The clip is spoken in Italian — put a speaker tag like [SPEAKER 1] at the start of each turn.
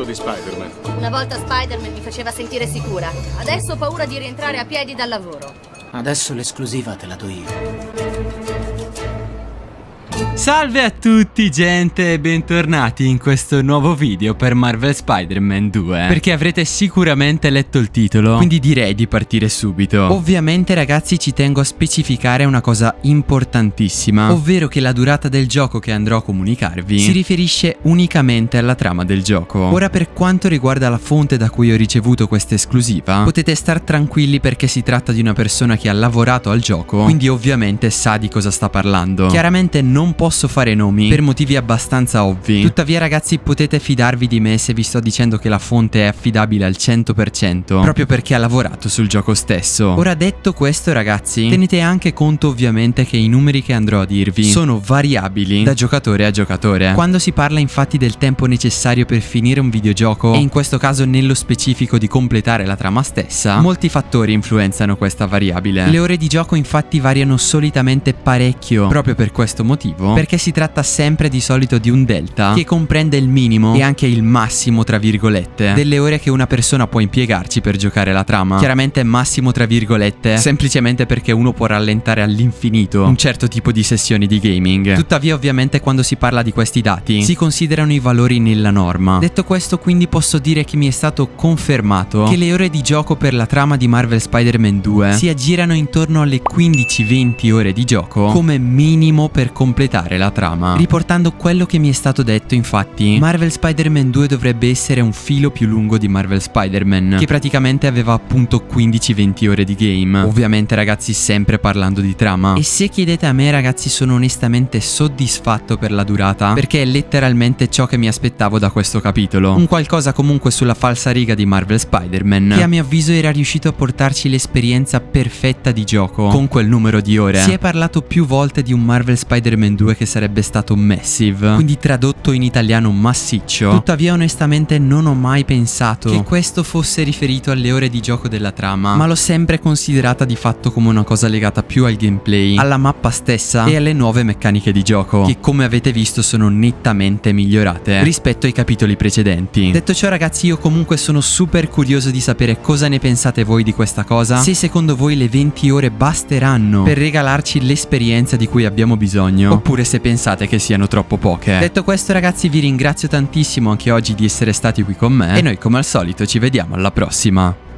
[SPEAKER 1] fatto di Spider-Man?
[SPEAKER 2] Una volta Spider-Man mi faceva sentire sicura. Adesso ho paura di rientrare a piedi dal lavoro.
[SPEAKER 3] Adesso l'esclusiva te la do io.
[SPEAKER 4] Salve a tutti gente e bentornati in questo nuovo video per Marvel Spider-Man 2 Perché avrete sicuramente letto il titolo, quindi direi di partire subito. Ovviamente ragazzi ci tengo a specificare una cosa importantissima Ovvero che la durata del gioco che andrò a comunicarvi si riferisce unicamente alla trama del gioco. Ora per quanto riguarda la fonte da cui ho ricevuto questa esclusiva Potete star tranquilli perché si tratta di una persona che ha lavorato al gioco Quindi ovviamente sa di cosa sta parlando. Chiaramente non non posso fare nomi per motivi abbastanza ovvi. Tuttavia ragazzi potete fidarvi di me se vi sto dicendo che la fonte è affidabile al 100% proprio perché ha lavorato sul gioco stesso. Ora detto questo ragazzi tenete anche conto ovviamente che i numeri che andrò a dirvi sono variabili da giocatore a giocatore. Quando si parla infatti del tempo necessario per finire un videogioco e in questo caso nello specifico di completare la trama stessa, molti fattori influenzano questa variabile. Le ore di gioco infatti variano solitamente parecchio proprio per questo motivo motivo perché si tratta sempre di solito di un delta che comprende il minimo e anche il massimo tra virgolette delle ore che una persona può impiegarci per giocare la trama. Chiaramente massimo tra virgolette semplicemente perché uno può rallentare all'infinito un certo tipo di sessioni di gaming. Tuttavia ovviamente quando si parla di questi dati si considerano i valori nella norma. Detto questo quindi posso dire che mi è stato confermato che le ore di gioco per la trama di Marvel Spider-Man 2 si aggirano intorno alle 15-20 ore di gioco come minimo per completare completare la trama. Riportando quello che mi è stato detto, infatti, Marvel Spider-Man 2 dovrebbe essere un filo più lungo di Marvel Spider-Man, che praticamente aveva appunto 15-20 ore di game. Ovviamente, ragazzi, sempre parlando di trama. E se chiedete a me, ragazzi, sono onestamente soddisfatto per la durata, perché è letteralmente ciò che mi aspettavo da questo capitolo. Un qualcosa comunque sulla falsa riga di Marvel Spider-Man, che a mio avviso era riuscito a portarci l'esperienza perfetta di gioco, con quel numero di ore. Si è parlato più volte di un Marvel Spider-Man 2 che sarebbe stato Massive, quindi tradotto in italiano massiccio. Tuttavia onestamente non ho mai pensato che questo fosse riferito alle ore di gioco della trama, ma l'ho sempre considerata di fatto come una cosa legata più al gameplay, alla mappa stessa e alle nuove meccaniche di gioco, che come avete visto sono nettamente migliorate rispetto ai capitoli precedenti. Detto ciò ragazzi io comunque sono super curioso di sapere cosa ne pensate voi di questa cosa, se secondo voi le 20 ore basteranno per regalarci l'esperienza di cui abbiamo bisogno, oppure oppure se pensate che siano troppo poche. Detto questo ragazzi vi ringrazio tantissimo anche oggi di essere stati qui con me e noi come al solito ci vediamo alla prossima.